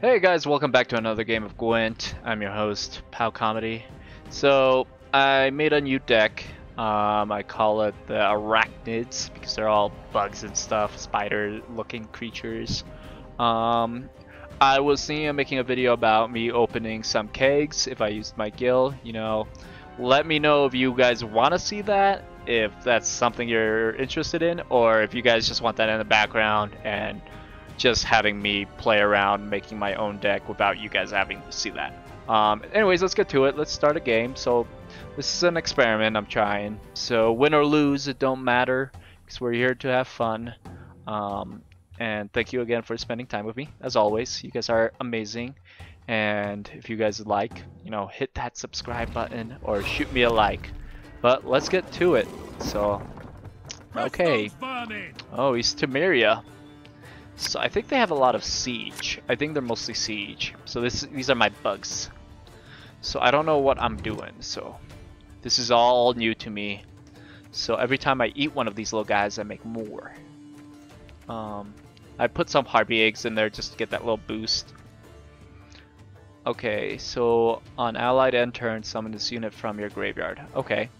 Hey guys, welcome back to another game of Gwent. I'm your host, Pawcomedy. So, I made a new deck. Um, I call it the Arachnids because they're all bugs and stuff, spider-looking creatures. Um, I was thinking of making a video about me opening some kegs if I used my guild. You know, let me know if you guys want to see that, if that's something you're interested in, or if you guys just want that in the background and just having me play around making my own deck without you guys having to see that. Um, anyways, let's get to it. Let's start a game. So this is an experiment I'm trying. So win or lose, it don't matter because we're here to have fun. Um, and thank you again for spending time with me. As always, you guys are amazing. And if you guys like, you know, hit that subscribe button or shoot me a like. But let's get to it. So, okay. Oh, he's Temeria. So I think they have a lot of siege. I think they're mostly siege. So this these are my bugs. So I don't know what I'm doing. So this is all new to me. So every time I eat one of these little guys, I make more. Um, I put some Harpy eggs in there just to get that little boost. Okay, so on allied end turn, summon this unit from your graveyard. Okay.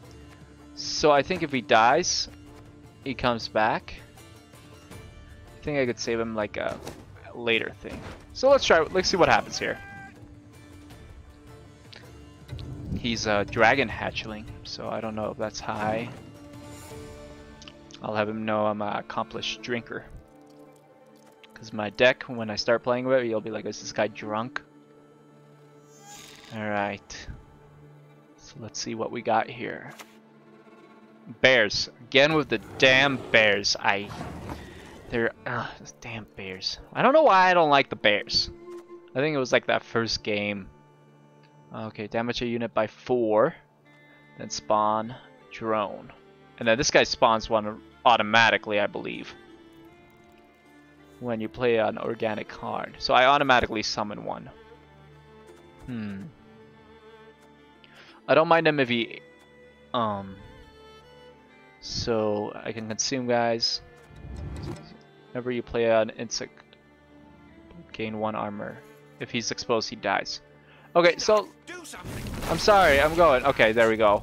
So I think if he dies, he comes back. I think I could save him like a later thing. So let's try, let's see what happens here. He's a dragon hatchling, so I don't know if that's high. I'll have him know I'm an accomplished drinker. Because my deck, when I start playing with it, you'll be like, is this guy drunk? Alright. So let's see what we got here. Bears. Again with the damn bears. I... They're... Damn bears. I don't know why I don't like the bears. I think it was like that first game. Okay, damage a unit by 4. Then spawn drone. And then this guy spawns one automatically, I believe. When you play an organic card. So I automatically summon one. Hmm. I don't mind him if he... Um... So, I can consume guys. Whenever you play an insect, gain one armor. If he's exposed, he dies. Okay, so... I'm sorry, I'm going. Okay, there we go.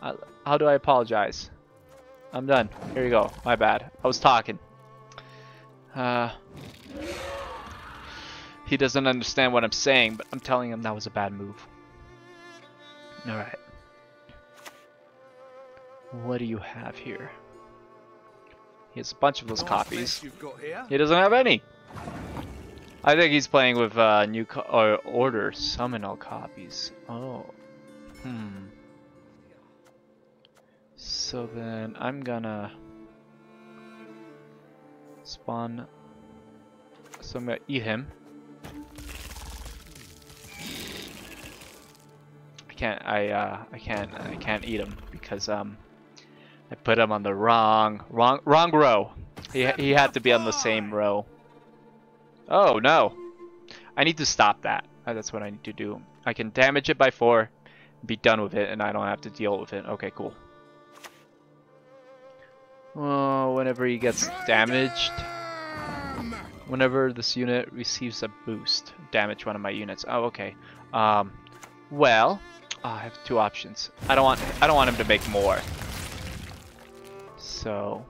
Uh, how do I apologize? I'm done. Here you go. My bad. I was talking. Uh, he doesn't understand what I'm saying, but I'm telling him that was a bad move. Alright. What do you have here? He has a bunch of those copies. He doesn't have any. I think he's playing with uh, new or order summon all copies. Oh. Hmm. So then I'm gonna spawn. So I'm gonna eat him. I can't. I uh. I can't. I can't eat him because um. I put him on the wrong, wrong, wrong row. He he had to be on the same row. Oh no! I need to stop that. That's what I need to do. I can damage it by four, be done with it, and I don't have to deal with it. Okay, cool. Well, whenever he gets damaged, whenever this unit receives a boost, damage one of my units. Oh, okay. Um, well, oh, I have two options. I don't want I don't want him to make more. So,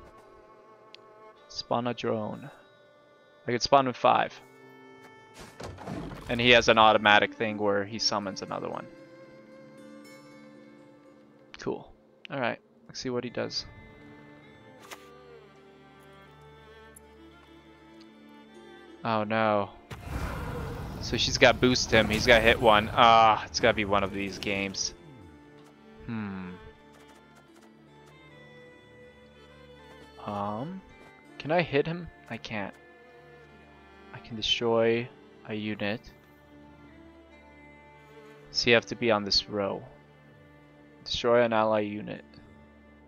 spawn a drone. I could spawn with five. And he has an automatic thing where he summons another one. Cool. Alright, let's see what he does. Oh no. So she's got boost him, he's got hit one. Ah, it's gotta be one of these games. Hmm. Um, can I hit him? I can't. I can destroy a unit. So you have to be on this row. Destroy an ally unit.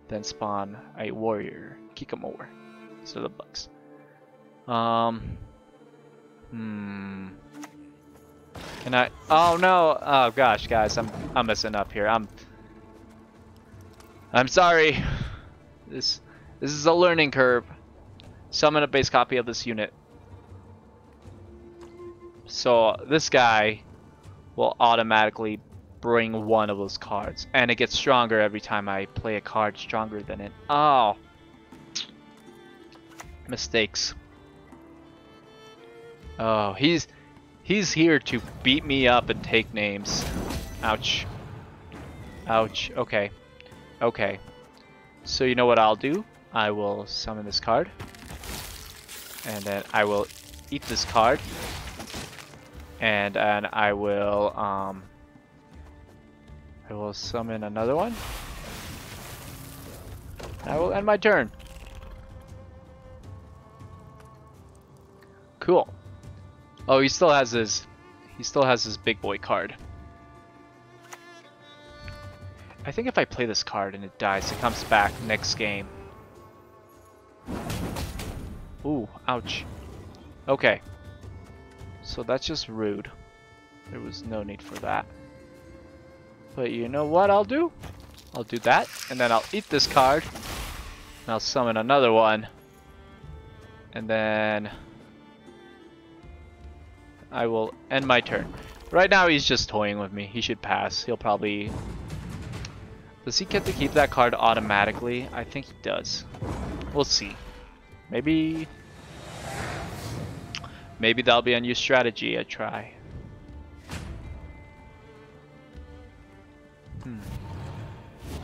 Then spawn a warrior. Kikimore. These are the bugs. Um. Hmm. Can I? Oh no! Oh gosh, guys, I'm I'm messing up here. I'm. I'm sorry. This this is a learning curve. Summon a base copy of this unit. So this guy will automatically bring one of those cards. And it gets stronger every time I play a card stronger than it. Oh. Mistakes. Oh, he's he's here to beat me up and take names. Ouch. Ouch. Okay. Okay. So you know what I'll do? I will summon this card. And then I will eat this card. And and I will um I will summon another one. I will end my turn. Cool. Oh, he still has his he still has his big boy card. I think if I play this card and it dies, it comes back next game. Ooh, ouch. Okay. So that's just rude. There was no need for that. But you know what I'll do? I'll do that, and then I'll eat this card. And I'll summon another one. And then... I will end my turn. Right now he's just toying with me. He should pass. He'll probably... Does he get to keep that card automatically? I think he does. We'll see. Maybe... Maybe that'll be a new strategy I try. Hmm.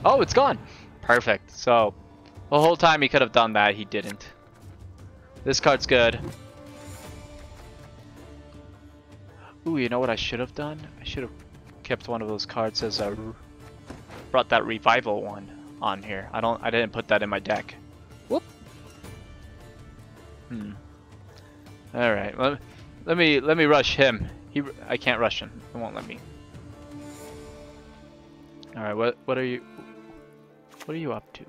Oh, it's gone! Perfect. So, the whole time he could have done that, he didn't. This card's good. Ooh, you know what I should have done? I should have kept one of those cards as a brought that revival one on here. I don't I didn't put that in my deck. All right. Let, let me let me rush him. He I can't rush him. It won't let me. All right. What what are you What are you up to?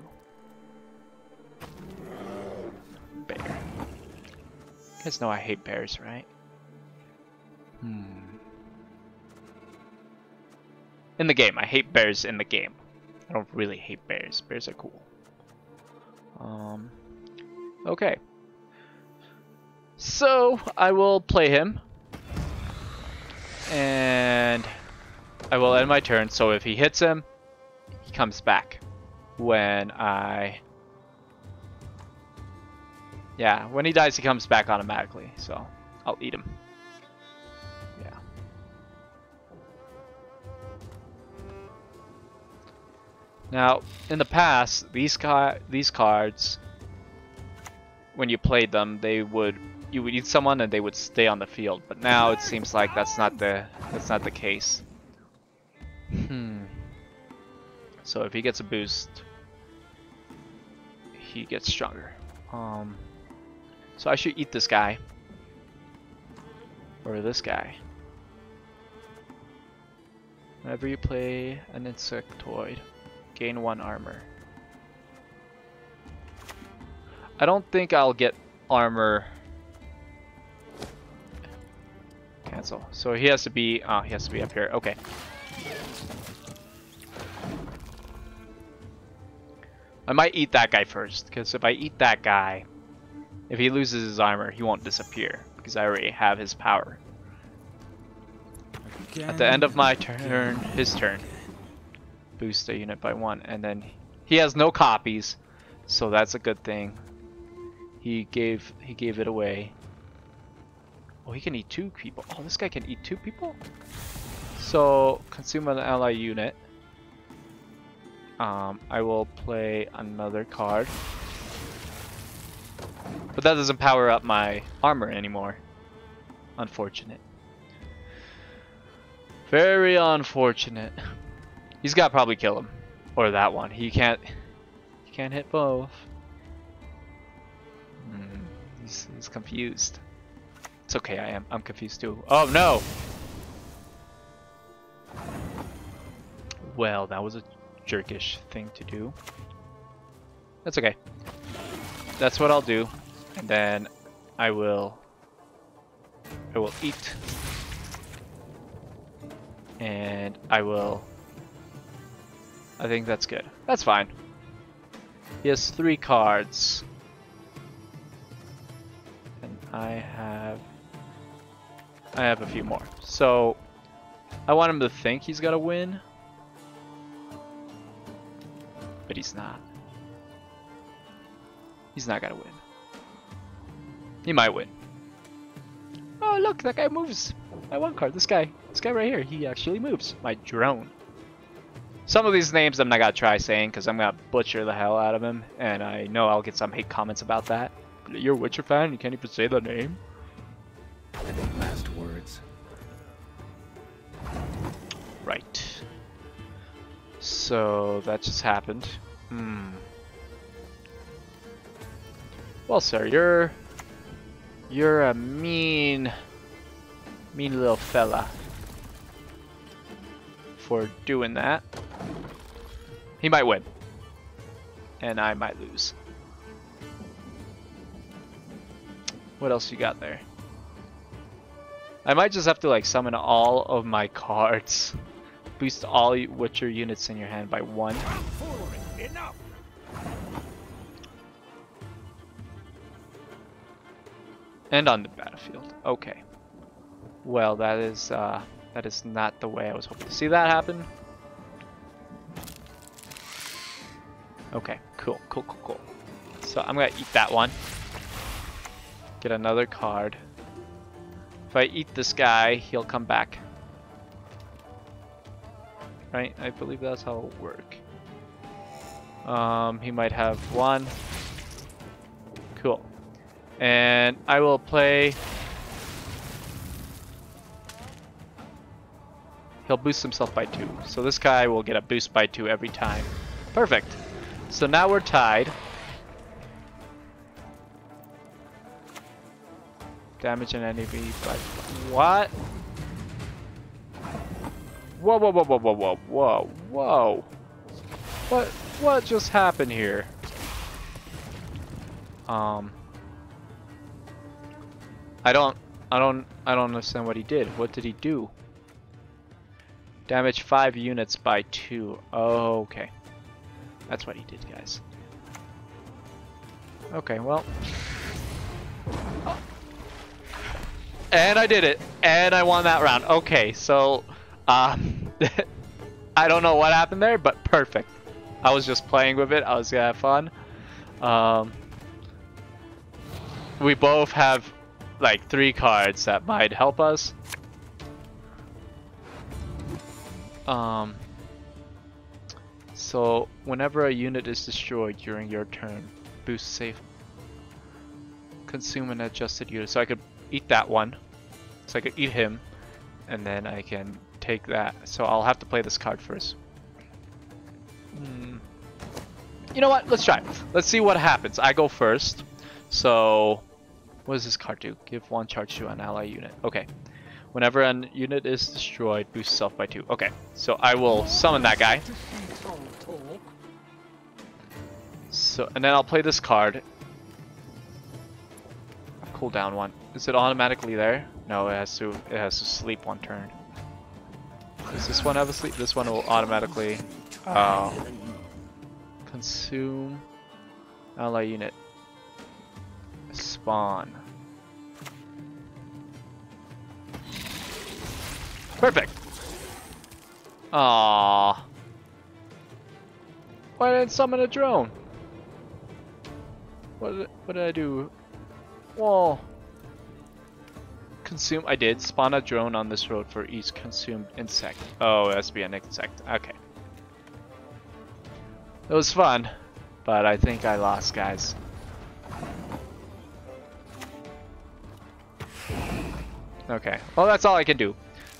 Bear. You guys know I hate bears, right? Hmm. In the game. I hate bears in the game. I don't really hate bears. Bears are cool. Um. Okay. So, I will play him. And I will end my turn. So if he hits him, he comes back. When I... Yeah, when he dies, he comes back automatically. So, I'll eat him. Yeah. Now, in the past, these, ca these cards, when you played them, they would you would eat someone and they would stay on the field. But now it seems like that's not the that's not the case. Hmm. So if he gets a boost, he gets stronger. Um. So I should eat this guy. Or this guy. Whenever you play an insectoid, gain one armor. I don't think I'll get armor So he has to be, oh, he has to be up here. Okay. I might eat that guy first, because if I eat that guy, if he loses his armor, he won't disappear, because I already have his power. Again, At the end of my turn, his turn, boost a unit by one, and then he has no copies, so that's a good thing. He gave he gave it away. Oh, he can eat two people. Oh, this guy can eat two people? So, consume an ally unit. Um, I will play another card. But that doesn't power up my armor anymore. Unfortunate. Very unfortunate. He's got probably kill him. Or that one. He can't... He can't hit both. Hmm, he's, he's confused. It's okay, I am. I'm confused too. Oh no! Well, that was a jerkish thing to do. That's okay. That's what I'll do. And then I will... I will eat. And I will... I think that's good. That's fine. He has three cards. And I have I have a few more. So I want him to think he's gonna win. But he's not. He's not gonna win. He might win. Oh look, that guy moves. My one card. This guy. This guy right here. He actually moves. My drone. Some of these names I'm not gonna try saying because I'm gonna butcher the hell out of him, and I know I'll get some hate comments about that. You're a Witcher fan, you can't even say the name. So that just happened. Hmm. Well, sir, you're you're a mean, mean little fella for doing that. He might win, and I might lose. What else you got there? I might just have to like summon all of my cards. Boost all Witcher units in your hand by one. And on the battlefield. Okay. Well, that is uh, that is not the way I was hoping to see that happen. Okay, cool, cool, cool, cool. So I'm gonna eat that one. Get another card. If I eat this guy, he'll come back. Right? I believe that's how it'll work. Um, he might have one. Cool. And I will play... He'll boost himself by two. So this guy will get a boost by two every time. Perfect. So now we're tied. Damage an enemy by what? Whoa, whoa, whoa, whoa, whoa, whoa, whoa, whoa! What? What just happened here? Um, I don't, I don't, I don't understand what he did. What did he do? Damage five units by two. Oh, okay. That's what he did, guys. Okay, well. And I did it. And I won that round. Okay, so um, I don't know what happened there, but perfect. I was just playing with it. I was gonna have fun. Um, we both have like three cards that might help us. Um, so whenever a unit is destroyed during your turn, boost safe. Consume an adjusted unit. So I could eat that one. So I could eat him, and then I can take that. So I'll have to play this card first. Hmm. You know what? Let's try. Let's see what happens. I go first. So, what does this card do? Give one charge to an ally unit. Okay. Whenever an unit is destroyed, boost self by two. Okay. So I will summon that guy. So, and then I'll play this card. Cooldown one. Is it automatically there? No, it has to. It has to sleep one turn. Does this one have a sleep? This one will automatically uh, consume ally unit. Spawn. Perfect. Ah. Why didn't summon a drone? What did, what did I do? Whoa. Consume, I did. Spawn a drone on this road for each consumed insect. Oh, it has to be an insect. Okay. It was fun, but I think I lost, guys. Okay, well that's all I can do.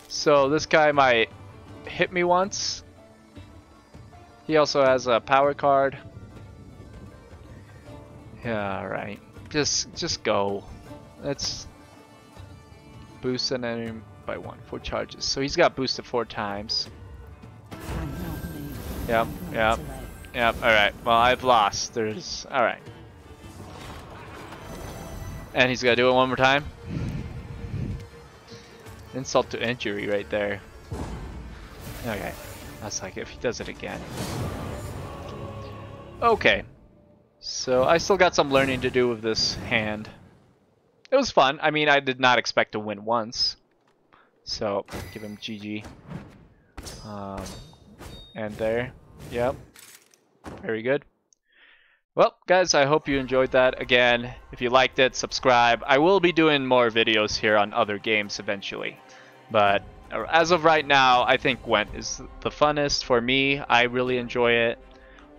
So this guy might hit me once. He also has a power card. Yeah, alright. Just just go. Let's boost an enemy by one, four charges. So he's got boosted four times. Yep, yep, yep, alright. Well, I've lost. There's, alright. And he's gotta do it one more time. Insult to injury right there. Okay. That's like if he does it again. Okay. So I still got some learning to do with this hand. It was fun. I mean, I did not expect to win once. So give him GG. Um, and there, yep, very good. Well, guys, I hope you enjoyed that. Again, if you liked it, subscribe. I will be doing more videos here on other games eventually. But uh, as of right now, I think Gwent is the funnest for me. I really enjoy it.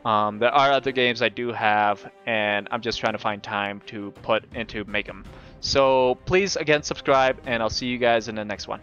Um, there are other games I do have, and I'm just trying to find time to put into make them. So please, again, subscribe, and I'll see you guys in the next one.